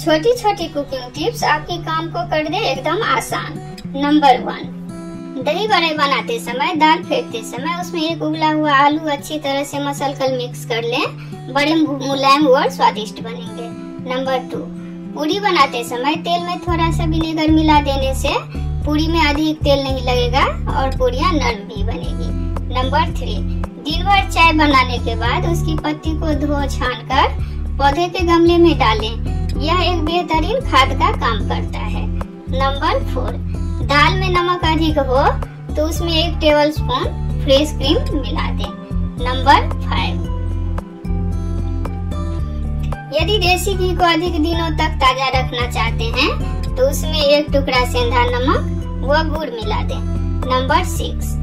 छोटी छोटी cooking tips आपके काम को कर दे एकदम आसान। नंबर वन दही बड़े बनाते समय, दाल फेंकते समय उसमें एक उबला हुआ आलू अच्छी तरह से मसल कर मिक्स कर लें। बड़े मुलायम और स्वादिष्ट बनेंगे। नंबर टू पूरी बनाते समय तेल में थोड़ा सा विनेगर मिला देने से पूरी में अधिक तेल नहीं लगेगा और पूरियाँ नरम भी बनेगी। नंबर थ्री दिन भर चाय बनाने के बाद उसकी पत्ती को धो, छान कर पौधे के गमले में डालें। यह एक बेहतरीन खाद का काम करता है। नंबर फोर दाल में नमक अधिक हो तो उसमें एक टेबल स्पून फ्रेश क्रीम मिला दें। नंबर फाइव यदि देसी घी को अधिक दिनों तक ताज़ा रखना चाहते हैं तो उसमें एक टुकड़ा सेंधा नमक व गुड़ मिला दें। नंबर सिक्स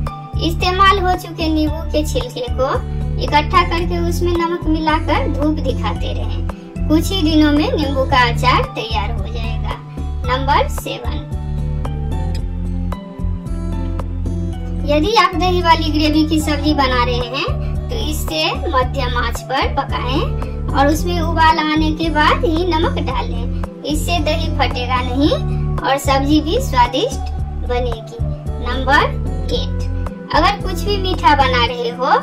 इस्तेमाल हो चुके नींबू के छिलके को इकट्ठा करके उसमें नमक मिलाकर धूप दिखाते रहें। कुछ ही दिनों में नींबू का अचार तैयार हो जाएगा। Number seven. यदि आप दही वाली ग्रेवी की सब्ज़ी बना रहे हैं तो इसे मध्यम आँच पर पकाएँ और उसमें उबाल आने के बाद ही नमक डालें। इससे दही फटेगा नहीं और सब्ज़ी भी स्वादिष्ट बनेगी। Number eight. अगर कुछ भी मीठा बना रहे हो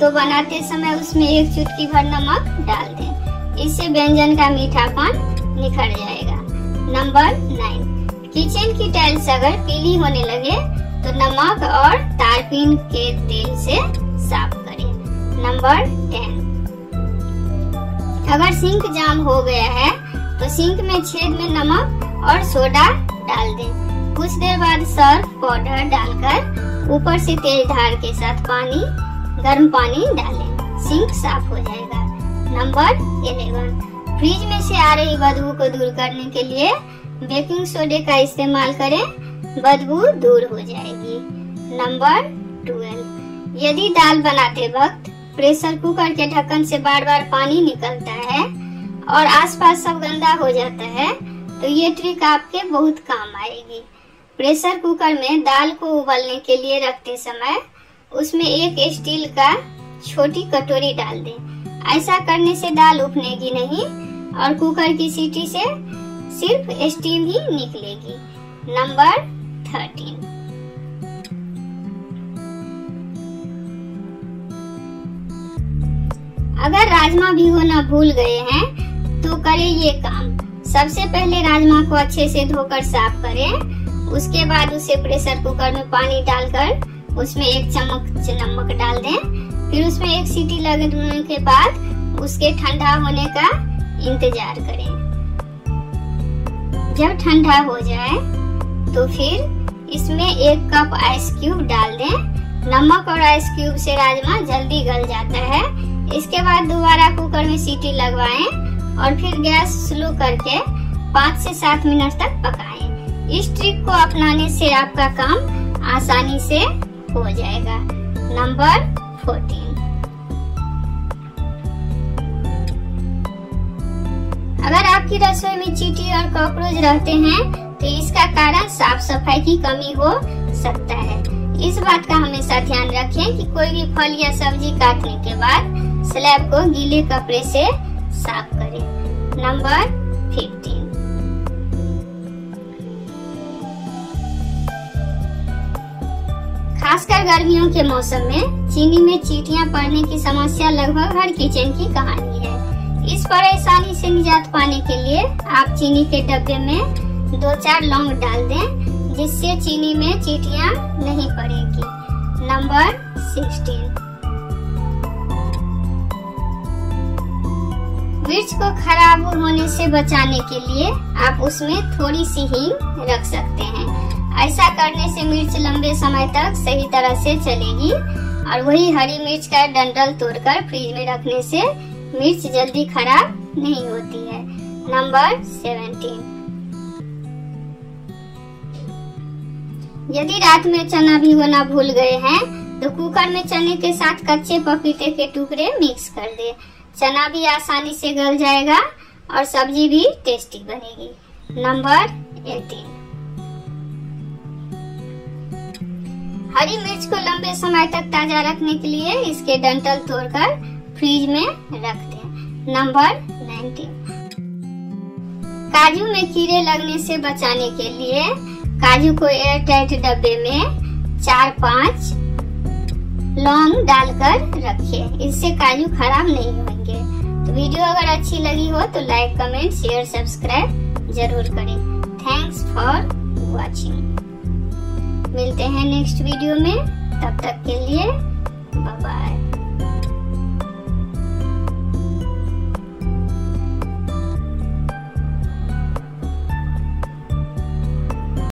तो बनाते समय उसमें एक चुटकी भर नमक डाल दें। इससे व्यंजन का मीठापन निखर जाएगा। Number nine. किचन की टाइल्स अगर पीली होने लगे तो नमक और तारपीन के तेल से साफ़ करें। Number ten. अगर सिंक जाम हो गया है तो सिंक में छेद में नमक और सोडा डाल दें। कुछ देर बाद सर्फ पाउडर डालकर ऊपर से तेज धार के साथ पानी, गर्म पानी डालें। सिंक साफ़ हो जाएगा। Number eleven. फ्रिज में से आ रही बदबू को दूर करने के लिए बेकिंग सोडे का इस्तेमाल करें, बदबू दूर हो जाएगी। Number twelve. यदि दाल बनाते वक्त प्रेशर कुकर के ढक्कन से बार बार पानी निकलता है और आसपास सब गंदा हो जाता है तो ये ट्रिक आपके बहुत काम आएगी। प्रेशर कुकर में दाल को उबलने के लिए रखते समय उसमें एक स्टील का छोटी कटोरी डाल दें। ऐसा करने से दाल उफनेगी नहीं और कुकर की सीटी से सिर्फ़ स्टीम ही निकलेगी। नंबर थर्टीन अगर राजमा भिगोना भूल गए हैं तो करें ये काम। सबसे पहले राजमा को अच्छे से धोकर साफ़ करें। उसके बाद उसे प्रेशर कुकर में पानी डालकर उसमें एक चम्मच नमक डाल दें। फिर उसमें एक सीटी लगने के बाद उसके ठंडा होने का इंतज़ार करें। जब ठंडा हो जाए तो फिर इसमें एक कप आइस क्यूब डाल दें। नमक और आइस क्यूब से राजमा जल्दी गल जाता है। इसके बाद दोबारा कुकर में सीटी लगवाएँ और फिर गैस स्लो करके पाँच से सात मिनट तक पकाएँ। इस ट्रिक को अपनाने से आपका काम आसानी से हो जाएगा। नंबर फोर्टीन अगर आपकी रसोई में चीटी और कॉकरोच रहते हैं तो इसका कारण साफ़ सफ़ाई की कमी हो सकता है। इस बात का हमेशा ध्यान रखें कि कोई भी फल या सब्ज़ी काटने के बाद स्लैब को गीले कपड़े से साफ़ करें। नंबर फिफ्टीन खासकर गर्मियों के मौसम में, चीनी में चीटियाँ पड़ने की समस्या लगभग हर किचन की कहानी है। इस परेशानी से निजात पाने के लिए आप चीनी के डब्बे में दो चार लौंग डाल दें, जिससे चीनी में चीटियाँ नहीं पड़ेगी। Number sixteen. मिर्च को खराब होने से बचाने के लिए आप उसमें थोड़ी सी हींग रख सकते हैं। ऐसा करने से मिर्च लंबे समय तक सही तरह से चलेगी। और वही हरी मिर्च का डंडल तोड़कर फ्रिज में रखने से मिर्च जल्दी खराब नहीं होती है। नंबर सेवेंटीन यदि रात में चना भी होना भूल गए हैं तो कुकर में चने के साथ कच्चे पपीते के टुकड़े मिक्स कर दे। चना भी आसानी से गल जाएगा और सब्ज़ी भी टेस्टी बनेगी। Number eighteen. हरी मिर्च को लंबे समय तक ताज़ा रखने के लिए इसके डंटल तोड़कर फ्रिज में रख दें नंबर 19 काजू में कीड़े लगने से बचाने के लिए काजू को एयर टाइट डब्बे में चार पाँच लौंग डालकर रखें इससे काजू खराब नहीं होंगे। तो वीडियो अगर अच्छी लगी हो तो लाइक, कमेंट, शेयर, सब्सक्राइब ज़रूर करें। Thanks for watching. मिलते हैं नेक्स्ट वीडियो में। तब तक के लिए